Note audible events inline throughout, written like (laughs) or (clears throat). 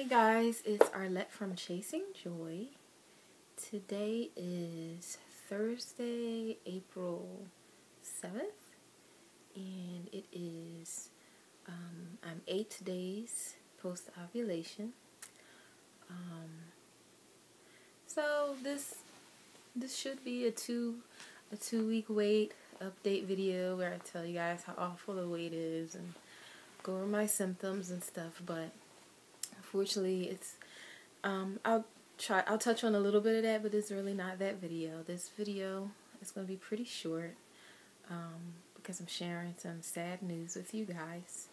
Hey guys, it's Arlett from Chasing Joy. Today is Thursday, April 7th, and it is, um, I'm eight days post ovulation. Um, so this this should be a two a two week wait update video where I tell you guys how awful the wait is and go over my symptoms and stuff, but unfortunately it's um I'll try I'll touch on a little bit of that, but it's really not that video. This video is going to be pretty short um, because I'm sharing some sad news with you guys.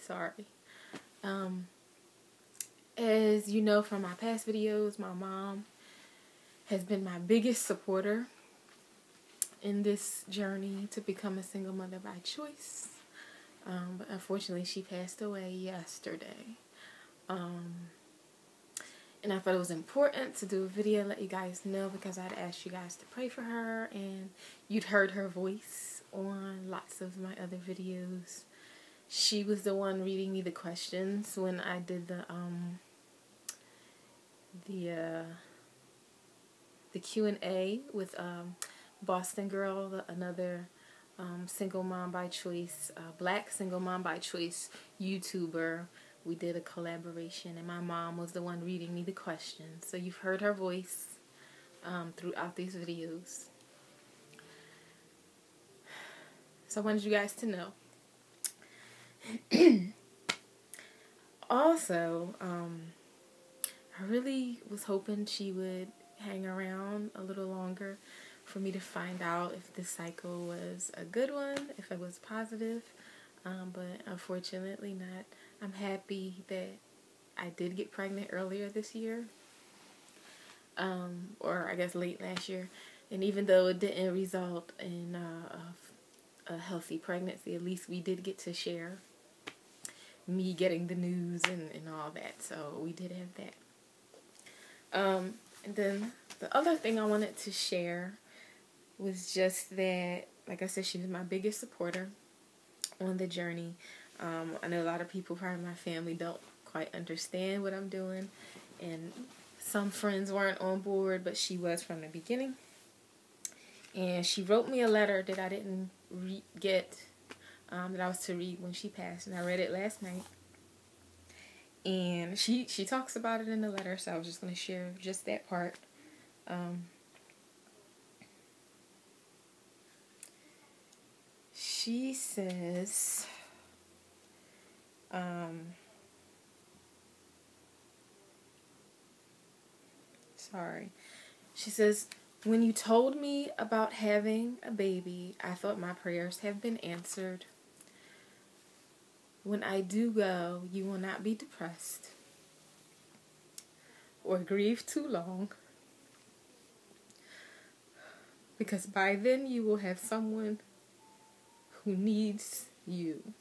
Sorry. Um, as you know from my past videos, my mom has been my biggest supporter in this journey to become a single mother by choice. Um, but unfortunately, she passed away yesterday. Um, and I thought it was important to do a video, let you guys know, because I'd asked you guys to pray for her, and you'd heard her voice on lots of my other videos. She was the one reading me the questions when I did the um the uh the Q and A with um Boston Girl, another um, single mom by choice, uh, black single mom by choice YouTuber. We did a collaboration, and my mom was the one reading me the questions. So you've heard her voice um, throughout these videos. So I wanted you guys to know. (clears throat) also, um, I really was hoping she would hang around a little longer for me to find out if this cycle was a good one, if it was positive. Um, but unfortunately, not. I'm happy that I did get pregnant earlier this year, um, or I guess late last year. And even though it didn't result in uh, a, healthy pregnancy, at least we did get to share me getting the news and, and all that. So we did have that. Um, and then the other thing I wanted to share was just that, like I said, she was my biggest supporter on the journey. Um, I know a lot of people, of my family, don't quite understand what I'm doing, and some friends weren't on board, but she was from the beginning. And she wrote me a letter that I didn't re- get, um, that I was to read when she passed, and I read it last night. And she she talks about it in the letter, so I was just going to share just that part. Um, she says, um, sorry. She says, when you told me about having a baby, I thought my prayers have been answered. When I do go, you will not be depressed or grieve too long because by then you will have someone who needs you,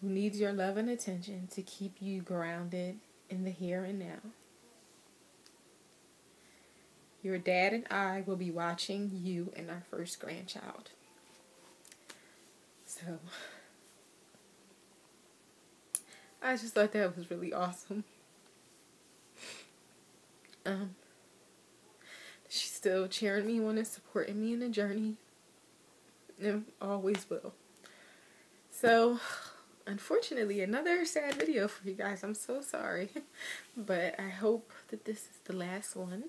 who needs your love and attention to keep you grounded in the here and now. Your dad and I will be watching you and our first grandchild. So, I just thought that was really awesome. Um, she's still cheering me on and supporting me in the journey and always will. So, unfortunately, another sad video for you guys. I'm so sorry. (laughs) but I hope that this is the last one.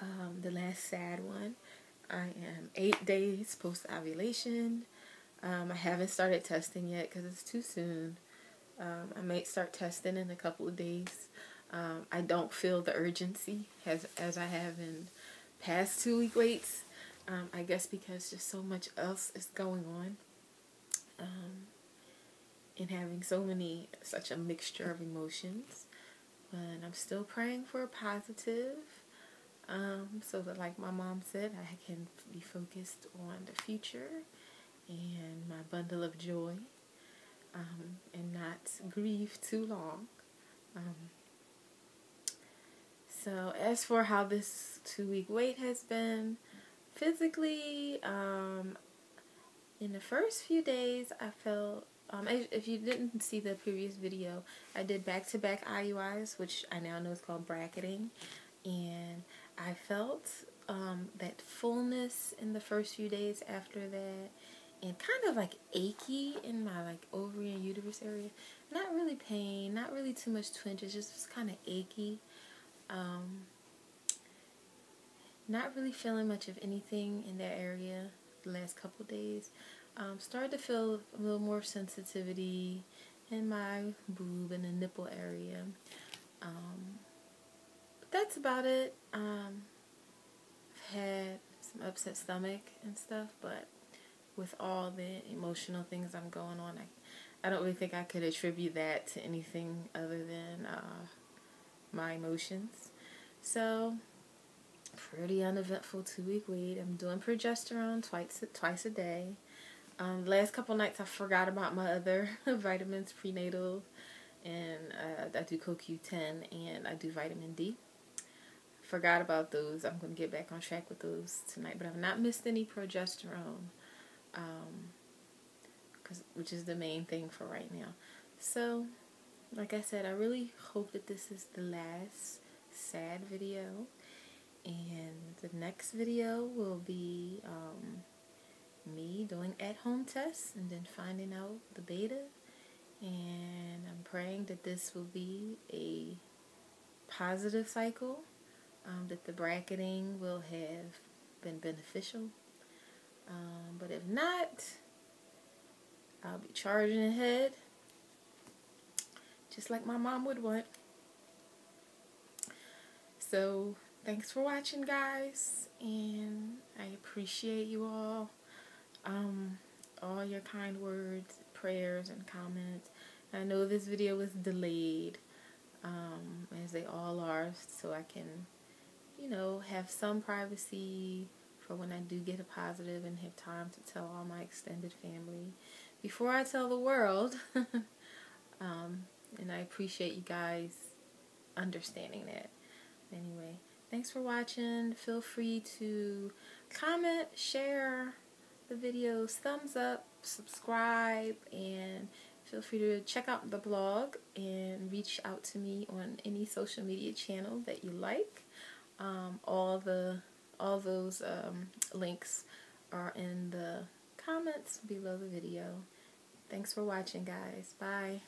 Um, the last sad one. I am eight days post ovulation. Um, I haven't started testing yet because it's too soon. Um, I might start testing in a couple of days. Um, I don't feel the urgency as as I have in past two week waits. Um, I guess because just so much else is going on. Um, and having so many, such a mixture of emotions. But I'm still praying for a positive. Um, so that, like my mom said, I can be focused on the future and my bundle of joy um, and not grieve too long. Um, so, as for how this two week wait has been, physically, um, in the first few days, I felt, um, if you didn't see the previous video, I did back-to-back IUIs, which I now know is called bracketing. And I felt um, that fullness in the first few days after that and kind of like achy in my like ovary and uterus area. Not really pain, not really too much twinges, just kind of achy. Um, not really feeling much of anything in that area the last couple days. Um, started to feel a little more sensitivity in my boob and the nipple area. Um, that's about it. Um, I've had some upset stomach and stuff, but with all the emotional things I'm going on, I, I don't really think I could attribute that to anything other than uh, my emotions. So, pretty uneventful two week wait. I'm doing progesterone twice twice a day. Um, last couple nights I forgot about my other (laughs) vitamins prenatal, and uh, I do CoQ10 and I do vitamin D. Forgot about those. I'm going to get back on track with those tonight, but I've not missed any progesterone um, cause, which is the main thing for right now. So, like I said, I really hope that this is the last sad video. And the next video will be um, me doing at-home tests and then finding out the beta. And I'm praying that this will be a positive cycle, um, that the bracketing will have been beneficial um, but if not, I'll be charging ahead, just like my mom would want. So, thanks for watching, guys, and I appreciate you all. Um, all your kind words, prayers, and comments. I know this video was delayed, um, as they all are, so I can, you know, have some privacy for when I do get a positive and have time to tell all my extended family before I tell the world. (laughs) um, and I appreciate you guys understanding that. Anyway, thanks for watching. Feel free to comment, share the videos, thumbs up, subscribe, and feel free to check out the blog and reach out to me on any social media channel that you like. Um, all the all those um, links are in the comments below the video. Thanks for watching, guys. Bye.